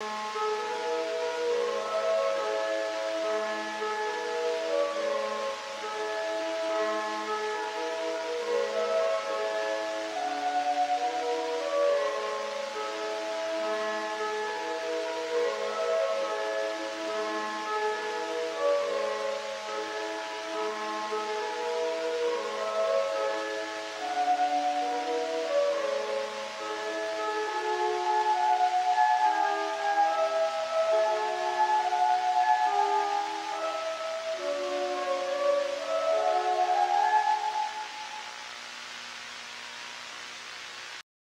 you